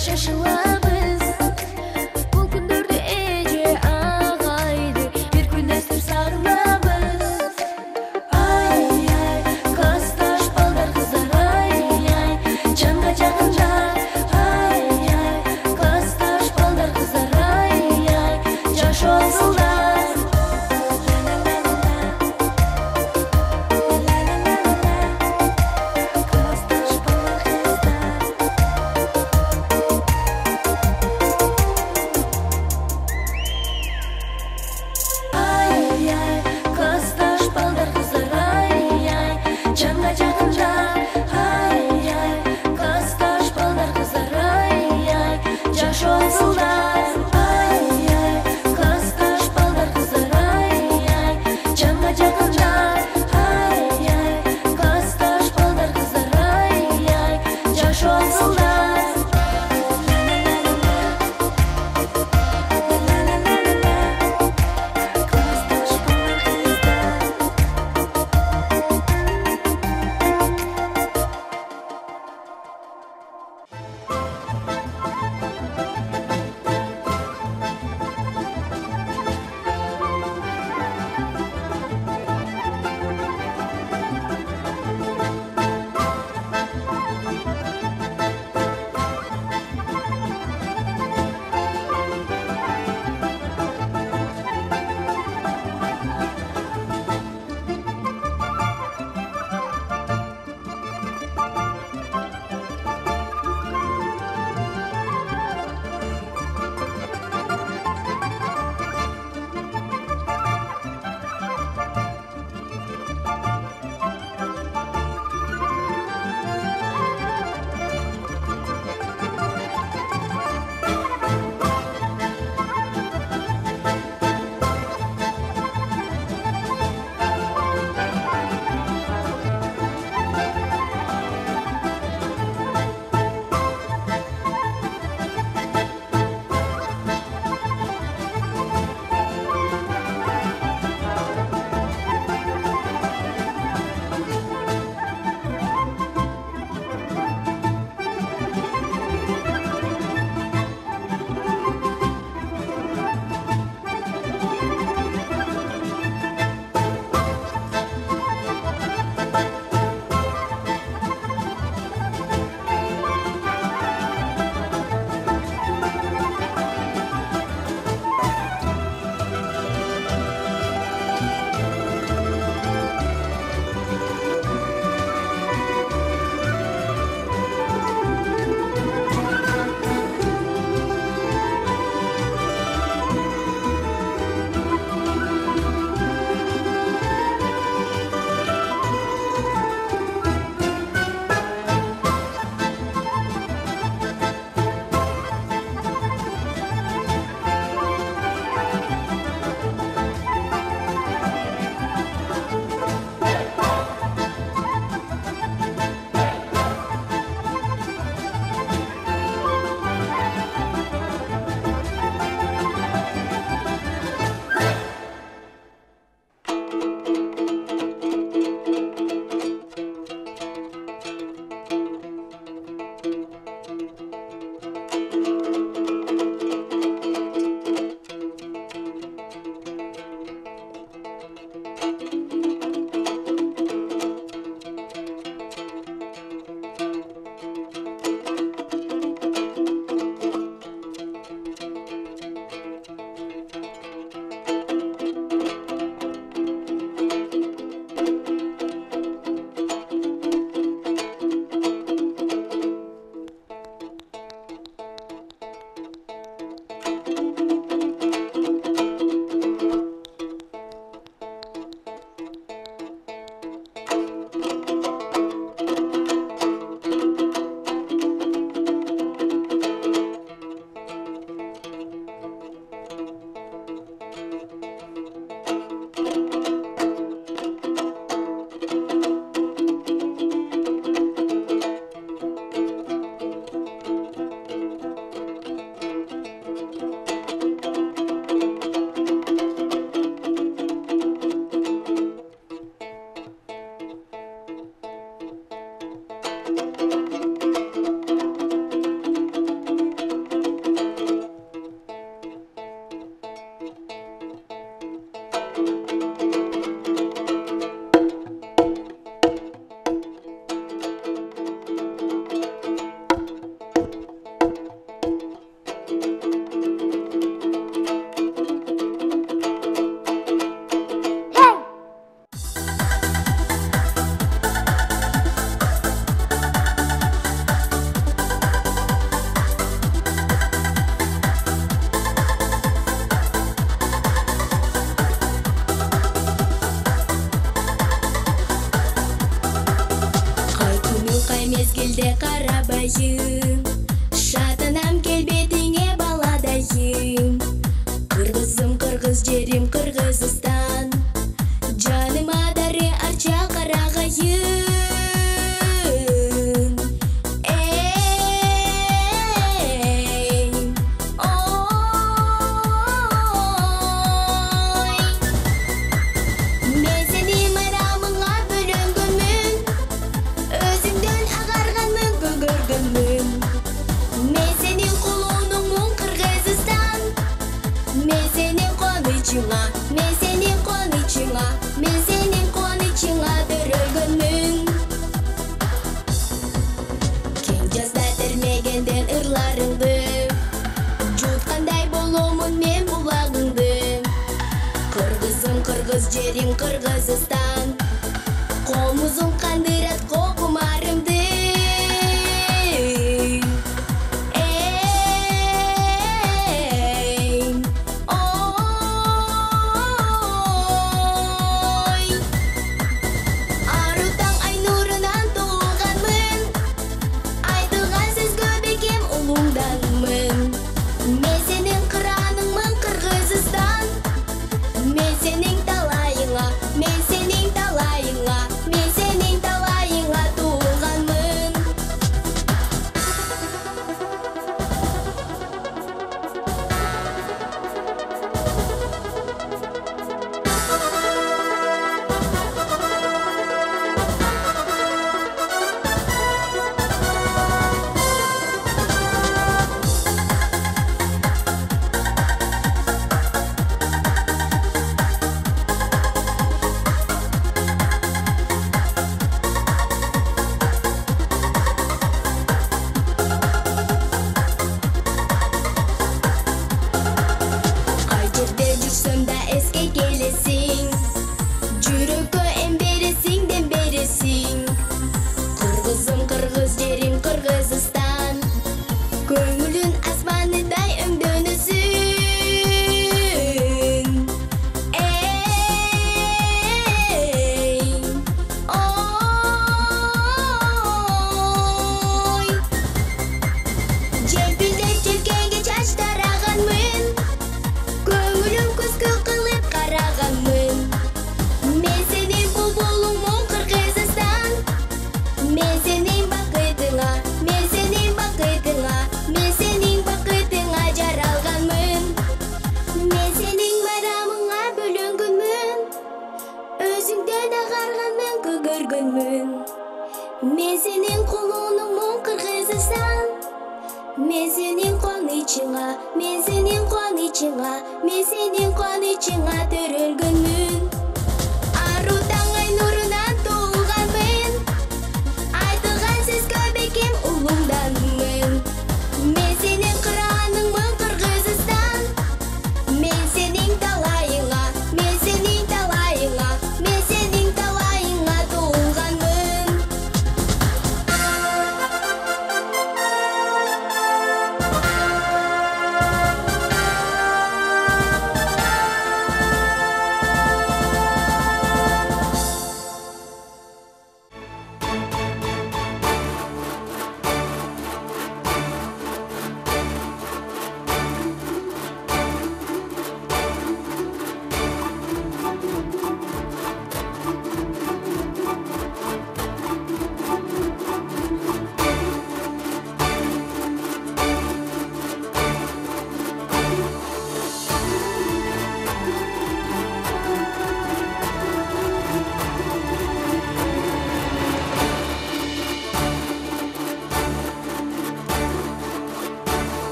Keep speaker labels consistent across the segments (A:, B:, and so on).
A: 却是我。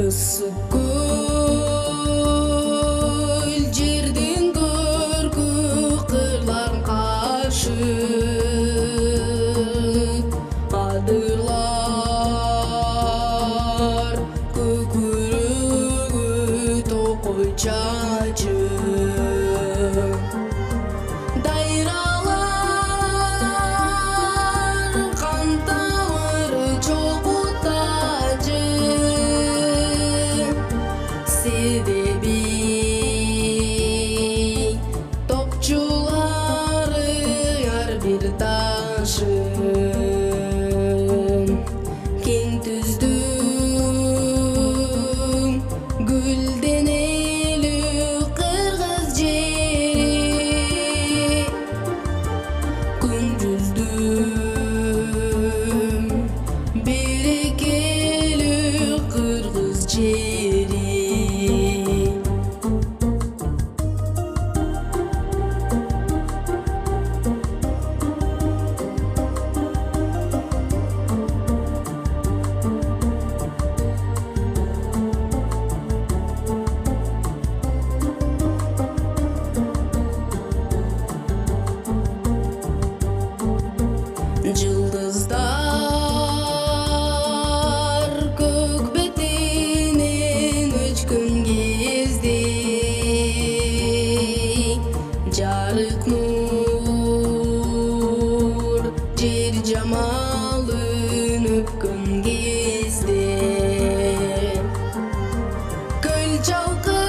B: pessoa so good.